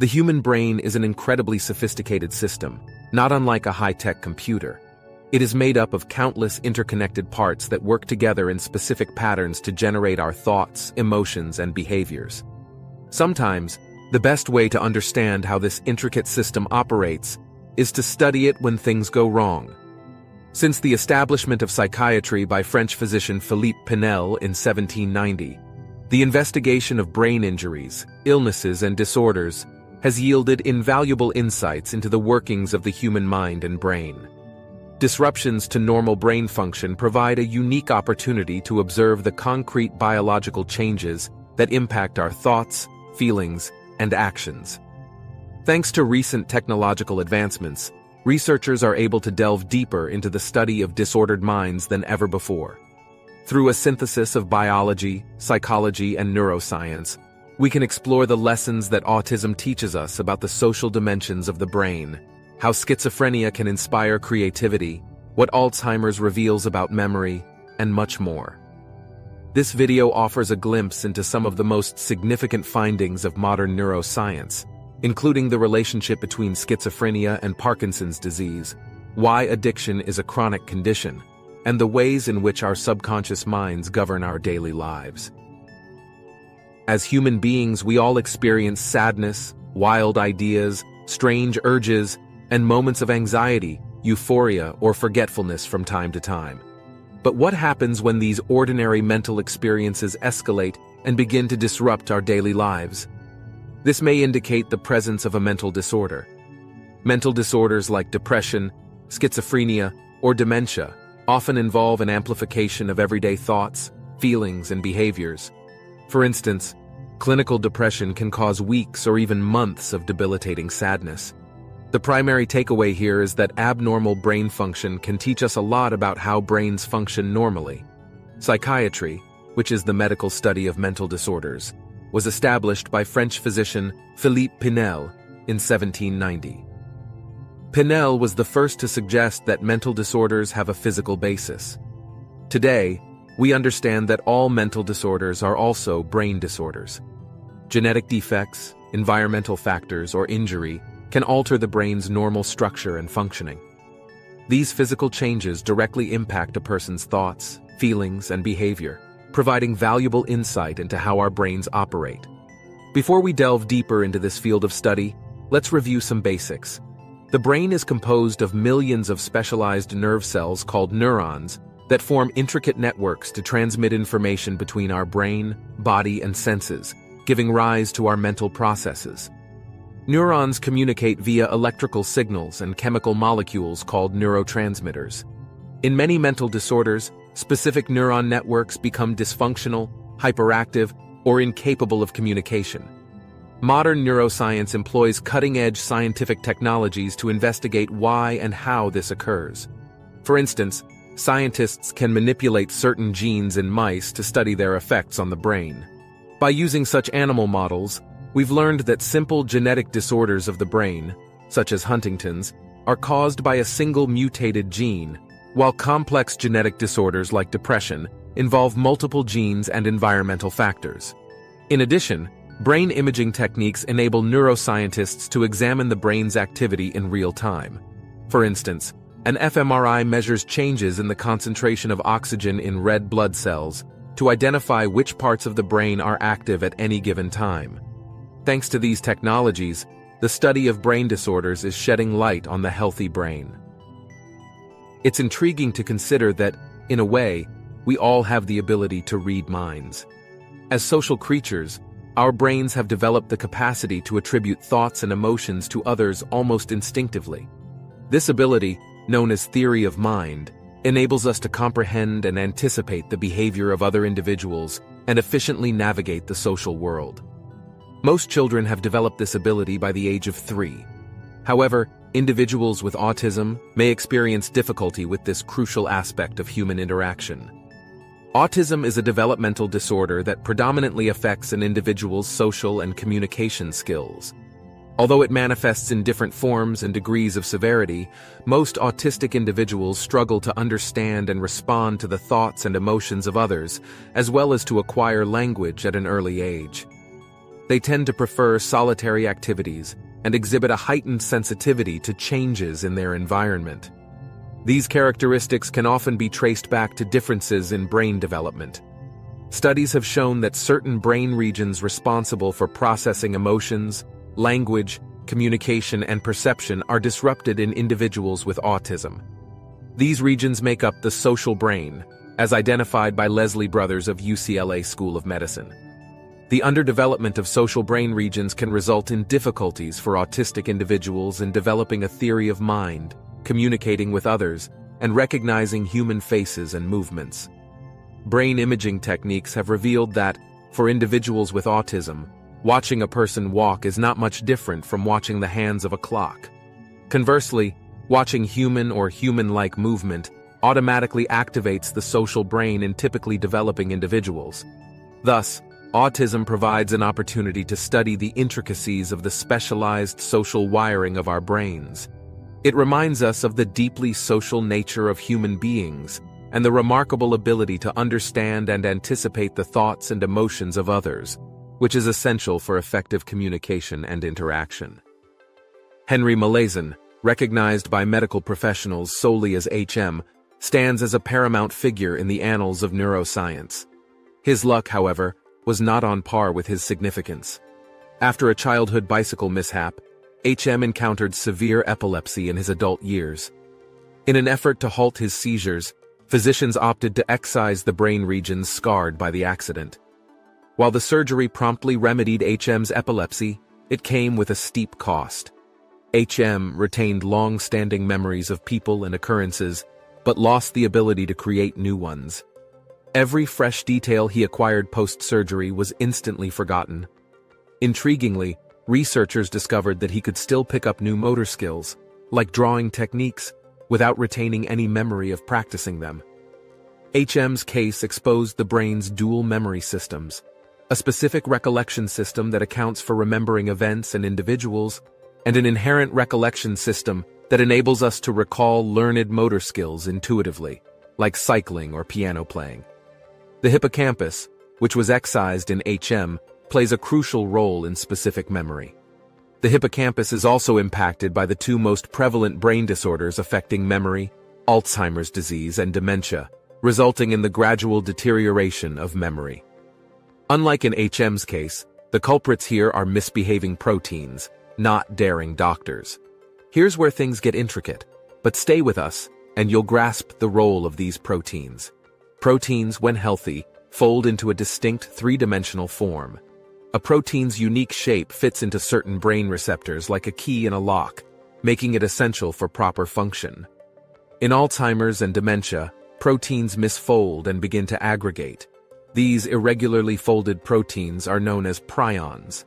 The human brain is an incredibly sophisticated system, not unlike a high-tech computer. It is made up of countless interconnected parts that work together in specific patterns to generate our thoughts, emotions, and behaviors. Sometimes, the best way to understand how this intricate system operates is to study it when things go wrong. Since the establishment of psychiatry by French physician Philippe Pinel in 1790, the investigation of brain injuries, illnesses, and disorders has yielded invaluable insights into the workings of the human mind and brain. Disruptions to normal brain function provide a unique opportunity to observe the concrete biological changes that impact our thoughts, feelings, and actions. Thanks to recent technological advancements, researchers are able to delve deeper into the study of disordered minds than ever before. Through a synthesis of biology, psychology, and neuroscience, we can explore the lessons that autism teaches us about the social dimensions of the brain, how schizophrenia can inspire creativity, what Alzheimer's reveals about memory, and much more. This video offers a glimpse into some of the most significant findings of modern neuroscience, including the relationship between schizophrenia and Parkinson's disease, why addiction is a chronic condition, and the ways in which our subconscious minds govern our daily lives. As human beings, we all experience sadness, wild ideas, strange urges, and moments of anxiety, euphoria, or forgetfulness from time to time. But what happens when these ordinary mental experiences escalate and begin to disrupt our daily lives? This may indicate the presence of a mental disorder. Mental disorders like depression, schizophrenia, or dementia often involve an amplification of everyday thoughts, feelings, and behaviors. For instance, Clinical depression can cause weeks or even months of debilitating sadness. The primary takeaway here is that abnormal brain function can teach us a lot about how brains function normally. Psychiatry, which is the medical study of mental disorders, was established by French physician Philippe Pinel in 1790. Pinel was the first to suggest that mental disorders have a physical basis. Today, we understand that all mental disorders are also brain disorders. Genetic defects, environmental factors, or injury can alter the brain's normal structure and functioning. These physical changes directly impact a person's thoughts, feelings, and behavior, providing valuable insight into how our brains operate. Before we delve deeper into this field of study, let's review some basics. The brain is composed of millions of specialized nerve cells called neurons that form intricate networks to transmit information between our brain, body, and senses, giving rise to our mental processes. Neurons communicate via electrical signals and chemical molecules called neurotransmitters. In many mental disorders, specific neuron networks become dysfunctional, hyperactive, or incapable of communication. Modern neuroscience employs cutting-edge scientific technologies to investigate why and how this occurs. For instance, scientists can manipulate certain genes in mice to study their effects on the brain. By using such animal models, we've learned that simple genetic disorders of the brain, such as Huntington's, are caused by a single mutated gene, while complex genetic disorders like depression involve multiple genes and environmental factors. In addition, brain imaging techniques enable neuroscientists to examine the brain's activity in real time. For instance, an fMRI measures changes in the concentration of oxygen in red blood cells to identify which parts of the brain are active at any given time. Thanks to these technologies, the study of brain disorders is shedding light on the healthy brain. It's intriguing to consider that, in a way, we all have the ability to read minds. As social creatures, our brains have developed the capacity to attribute thoughts and emotions to others almost instinctively. This ability, known as theory of mind, enables us to comprehend and anticipate the behavior of other individuals and efficiently navigate the social world. Most children have developed this ability by the age of three. However, individuals with autism may experience difficulty with this crucial aspect of human interaction. Autism is a developmental disorder that predominantly affects an individual's social and communication skills. Although it manifests in different forms and degrees of severity, most autistic individuals struggle to understand and respond to the thoughts and emotions of others, as well as to acquire language at an early age. They tend to prefer solitary activities and exhibit a heightened sensitivity to changes in their environment. These characteristics can often be traced back to differences in brain development. Studies have shown that certain brain regions responsible for processing emotions, language, communication, and perception are disrupted in individuals with autism. These regions make up the social brain, as identified by Leslie Brothers of UCLA School of Medicine. The underdevelopment of social brain regions can result in difficulties for autistic individuals in developing a theory of mind, communicating with others, and recognizing human faces and movements. Brain imaging techniques have revealed that, for individuals with autism, watching a person walk is not much different from watching the hands of a clock. Conversely, watching human or human-like movement automatically activates the social brain in typically developing individuals. Thus, autism provides an opportunity to study the intricacies of the specialized social wiring of our brains. It reminds us of the deeply social nature of human beings and the remarkable ability to understand and anticipate the thoughts and emotions of others, which is essential for effective communication and interaction. Henry Molaison, recognized by medical professionals solely as HM, stands as a paramount figure in the annals of neuroscience. His luck, however, was not on par with his significance. After a childhood bicycle mishap, HM encountered severe epilepsy in his adult years. In an effort to halt his seizures, physicians opted to excise the brain regions scarred by the accident. While the surgery promptly remedied HM's epilepsy, it came with a steep cost. HM retained long-standing memories of people and occurrences, but lost the ability to create new ones. Every fresh detail he acquired post-surgery was instantly forgotten. Intriguingly, researchers discovered that he could still pick up new motor skills, like drawing techniques, without retaining any memory of practicing them. HM's case exposed the brain's dual memory systems, a specific recollection system that accounts for remembering events and individuals, and an inherent recollection system that enables us to recall learned motor skills intuitively, like cycling or piano playing. The hippocampus, which was excised in HM, plays a crucial role in specific memory. The hippocampus is also impacted by the two most prevalent brain disorders affecting memory, Alzheimer's disease and dementia, resulting in the gradual deterioration of memory. Unlike in HM's case, the culprits here are misbehaving proteins, not daring doctors. Here's where things get intricate, but stay with us, and you'll grasp the role of these proteins. Proteins, when healthy, fold into a distinct three-dimensional form, a protein's unique shape fits into certain brain receptors like a key in a lock, making it essential for proper function. In Alzheimer's and dementia, proteins misfold and begin to aggregate. These irregularly folded proteins are known as prions.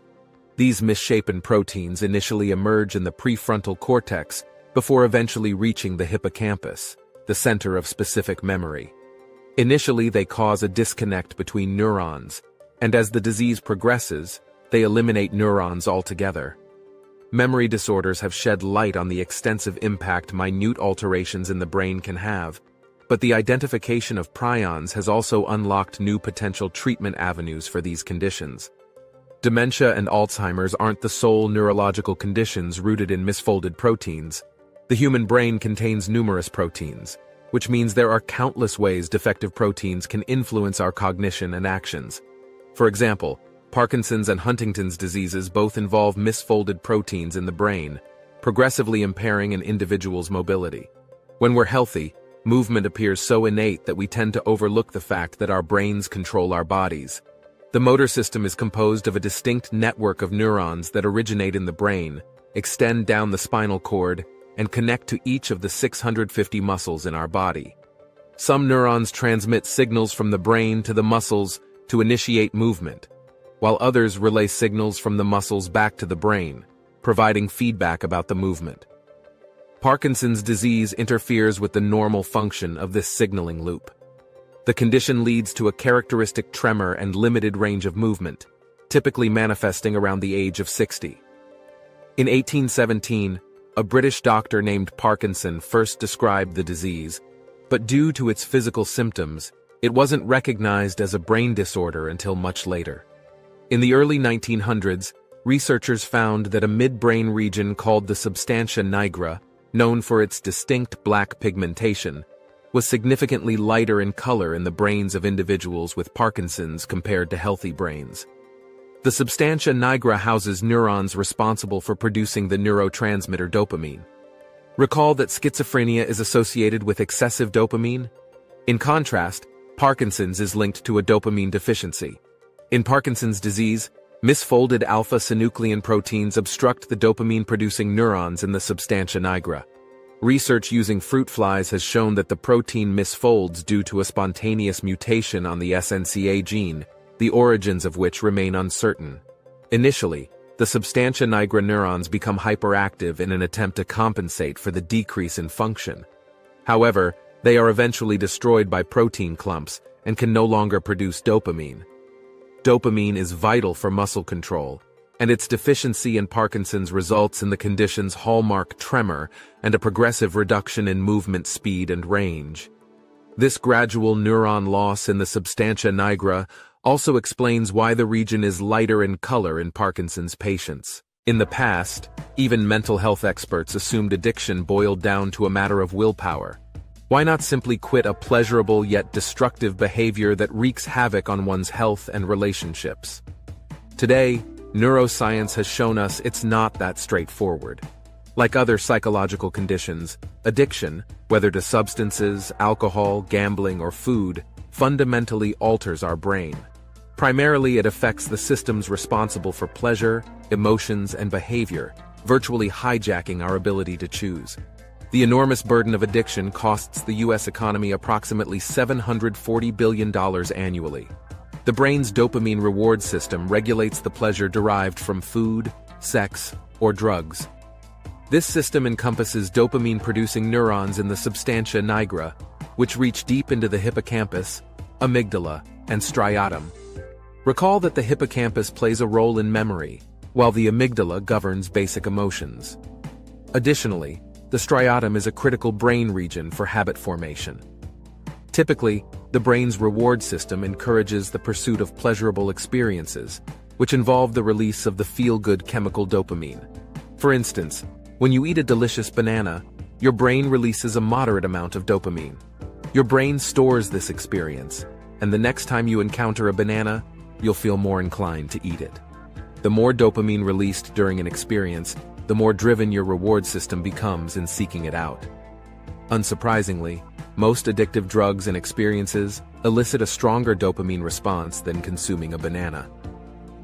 These misshapen proteins initially emerge in the prefrontal cortex before eventually reaching the hippocampus, the center of specific memory. Initially, they cause a disconnect between neurons, and as the disease progresses, they eliminate neurons altogether. Memory disorders have shed light on the extensive impact minute alterations in the brain can have, but the identification of prions has also unlocked new potential treatment avenues for these conditions. Dementia and Alzheimer's aren't the sole neurological conditions rooted in misfolded proteins. The human brain contains numerous proteins, which means there are countless ways defective proteins can influence our cognition and actions. For example, Parkinson's and Huntington's diseases both involve misfolded proteins in the brain, progressively impairing an individual's mobility. When we're healthy, movement appears so innate that we tend to overlook the fact that our brains control our bodies. The motor system is composed of a distinct network of neurons that originate in the brain, extend down the spinal cord, and connect to each of the 650 muscles in our body. Some neurons transmit signals from the brain to the muscles to initiate movement, while others relay signals from the muscles back to the brain, providing feedback about the movement. Parkinson's disease interferes with the normal function of this signaling loop. The condition leads to a characteristic tremor and limited range of movement, typically manifesting around the age of 60. In 1817, a British doctor named Parkinson first described the disease, but due to its physical symptoms, it wasn't recognized as a brain disorder until much later. In the early 1900s, researchers found that a midbrain region called the substantia nigra, known for its distinct black pigmentation, was significantly lighter in color in the brains of individuals with Parkinson's compared to healthy brains. The substantia nigra houses neurons responsible for producing the neurotransmitter dopamine. Recall that schizophrenia is associated with excessive dopamine? In contrast, Parkinson's is linked to a dopamine deficiency. In Parkinson's disease, misfolded alpha-synuclein proteins obstruct the dopamine-producing neurons in the substantia nigra. Research using fruit flies has shown that the protein misfolds due to a spontaneous mutation on the SNCA gene, the origins of which remain uncertain. Initially, the substantia nigra neurons become hyperactive in an attempt to compensate for the decrease in function. However, they are eventually destroyed by protein clumps and can no longer produce dopamine. Dopamine is vital for muscle control, and its deficiency in Parkinson's results in the condition's hallmark tremor and a progressive reduction in movement speed and range. This gradual neuron loss in the substantia nigra also explains why the region is lighter in color in Parkinson's patients. In the past, even mental health experts assumed addiction boiled down to a matter of willpower. Why not simply quit a pleasurable yet destructive behavior that wreaks havoc on one's health and relationships? Today, neuroscience has shown us it's not that straightforward. Like other psychological conditions, addiction, whether to substances, alcohol, gambling, or food, fundamentally alters our brain. Primarily, it affects the systems responsible for pleasure, emotions, and behavior, virtually hijacking our ability to choose. The enormous burden of addiction costs the U.S. economy approximately $740 billion annually. The brain's dopamine reward system regulates the pleasure derived from food, sex, or drugs. This system encompasses dopamine-producing neurons in the substantia nigra, which reach deep into the hippocampus, amygdala, and striatum, Recall that the hippocampus plays a role in memory, while the amygdala governs basic emotions. Additionally, the striatum is a critical brain region for habit formation. Typically, the brain's reward system encourages the pursuit of pleasurable experiences, which involve the release of the feel-good chemical dopamine. For instance, when you eat a delicious banana, your brain releases a moderate amount of dopamine. Your brain stores this experience, and the next time you encounter a banana, you'll feel more inclined to eat it. The more dopamine released during an experience, the more driven your reward system becomes in seeking it out. Unsurprisingly, most addictive drugs and experiences elicit a stronger dopamine response than consuming a banana.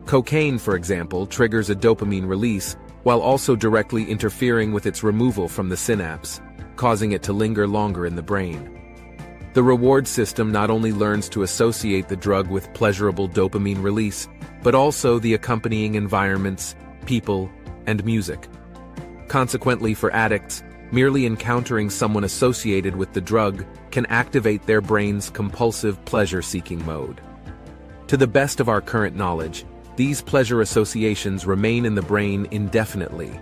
Cocaine, for example, triggers a dopamine release while also directly interfering with its removal from the synapse, causing it to linger longer in the brain. The reward system not only learns to associate the drug with pleasurable dopamine release, but also the accompanying environments, people, and music. Consequently, for addicts, merely encountering someone associated with the drug can activate their brain's compulsive pleasure-seeking mode. To the best of our current knowledge, these pleasure associations remain in the brain indefinitely.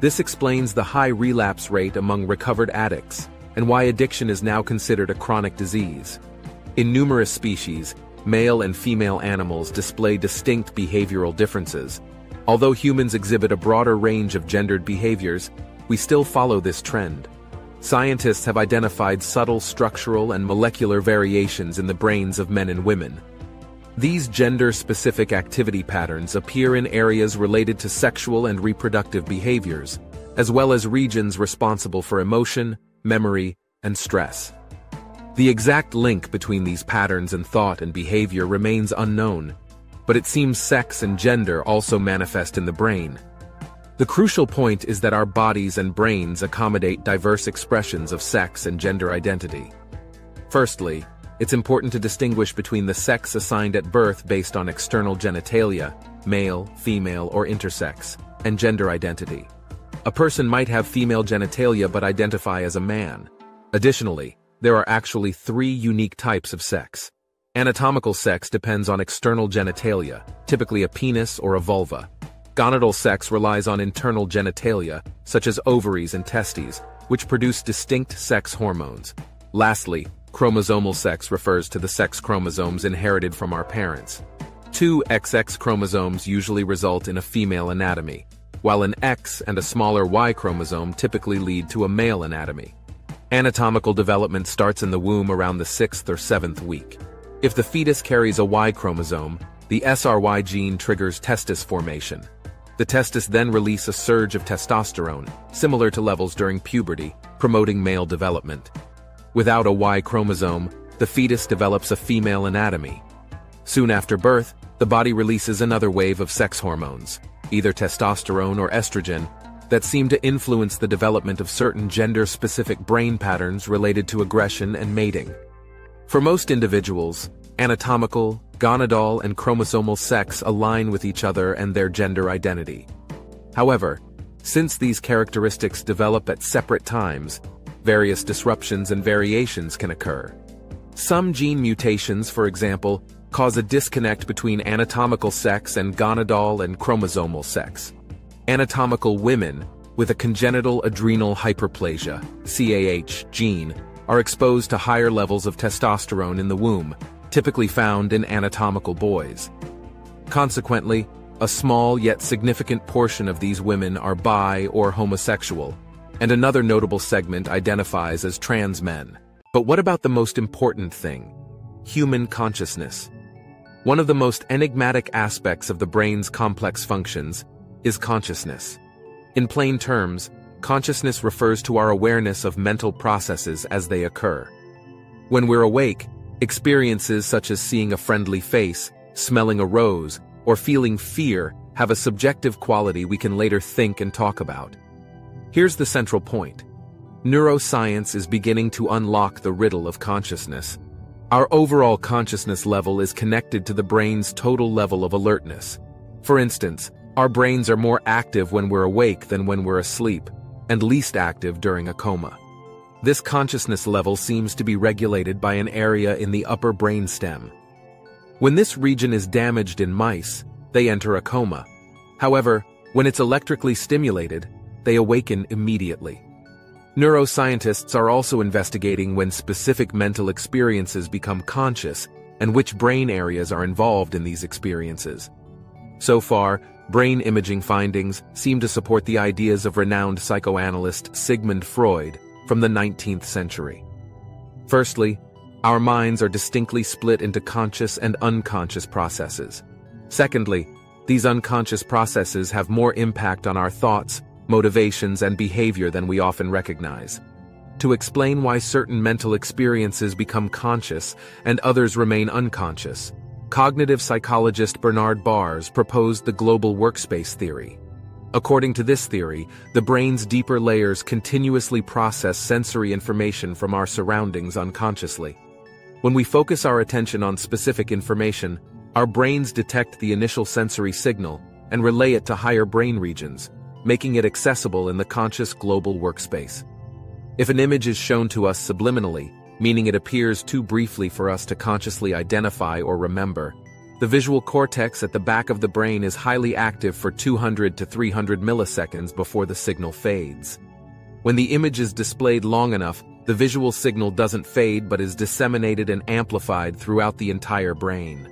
This explains the high relapse rate among recovered addicts, and why addiction is now considered a chronic disease. In numerous species, male and female animals display distinct behavioral differences. Although humans exhibit a broader range of gendered behaviors, we still follow this trend. Scientists have identified subtle structural and molecular variations in the brains of men and women. These gender-specific activity patterns appear in areas related to sexual and reproductive behaviors, as well as regions responsible for emotion, memory, and stress. The exact link between these patterns in thought and behavior remains unknown, but it seems sex and gender also manifest in the brain. The crucial point is that our bodies and brains accommodate diverse expressions of sex and gender identity. Firstly, it's important to distinguish between the sex assigned at birth based on external genitalia, male, female, or intersex, and gender identity. A person might have female genitalia but identify as a man. Additionally, there are actually three unique types of sex. Anatomical sex depends on external genitalia, typically a penis or a vulva. Gonadal sex relies on internal genitalia, such as ovaries and testes, which produce distinct sex hormones. Lastly, chromosomal sex refers to the sex chromosomes inherited from our parents. Two XX chromosomes usually result in a female anatomy, while an X and a smaller Y chromosome typically lead to a male anatomy. Anatomical development starts in the womb around the sixth or seventh week. If the fetus carries a Y chromosome, the SRY gene triggers testis formation. The testis then release a surge of testosterone, similar to levels during puberty, promoting male development. Without a Y chromosome, the fetus develops a female anatomy. Soon after birth, the body releases another wave of sex hormones, either testosterone or estrogen, that seem to influence the development of certain gender-specific brain patterns related to aggression and mating. For most individuals, anatomical, gonadal, and chromosomal sex align with each other and their gender identity. However, since these characteristics develop at separate times, various disruptions and variations can occur. Some gene mutations, for example, cause a disconnect between anatomical sex and gonadal and chromosomal sex. Anatomical women with a congenital adrenal hyperplasia CAH, gene are exposed to higher levels of testosterone in the womb, typically found in anatomical boys. Consequently, a small yet significant portion of these women are bi or homosexual, and another notable segment identifies as trans men. But what about the most important thing? Human consciousness. One of the most enigmatic aspects of the brain's complex functions is consciousness. In plain terms, consciousness refers to our awareness of mental processes as they occur. When we're awake, experiences such as seeing a friendly face, smelling a rose, or feeling fear have a subjective quality we can later think and talk about. Here's the central point. Neuroscience is beginning to unlock the riddle of consciousness, our overall consciousness level is connected to the brain's total level of alertness. For instance, our brains are more active when we're awake than when we're asleep, and least active during a coma. This consciousness level seems to be regulated by an area in the upper brainstem. When this region is damaged in mice, they enter a coma. However, when it's electrically stimulated, they awaken immediately. Neuroscientists are also investigating when specific mental experiences become conscious and which brain areas are involved in these experiences. So far, brain imaging findings seem to support the ideas of renowned psychoanalyst Sigmund Freud from the 19th century. Firstly, our minds are distinctly split into conscious and unconscious processes. Secondly, these unconscious processes have more impact on our thoughts, motivations, and behavior than we often recognize. To explain why certain mental experiences become conscious and others remain unconscious, cognitive psychologist Bernard Baars proposed the global workspace theory. According to this theory, the brain's deeper layers continuously process sensory information from our surroundings unconsciously. When we focus our attention on specific information, our brains detect the initial sensory signal and relay it to higher brain regions, making it accessible in the conscious global workspace. If an image is shown to us subliminally, meaning it appears too briefly for us to consciously identify or remember, the visual cortex at the back of the brain is highly active for 200 to 300 milliseconds before the signal fades. When the image is displayed long enough, the visual signal doesn't fade but is disseminated and amplified throughout the entire brain.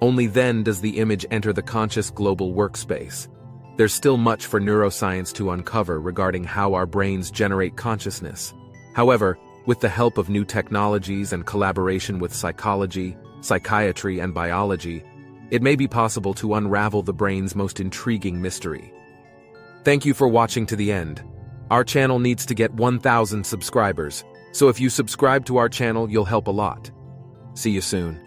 Only then does the image enter the conscious global workspace. There's still much for neuroscience to uncover regarding how our brains generate consciousness. However, with the help of new technologies and collaboration with psychology, psychiatry, and biology, it may be possible to unravel the brain's most intriguing mystery. Thank you for watching to the end. Our channel needs to get 1,000 subscribers, so if you subscribe to our channel, you'll help a lot. See you soon.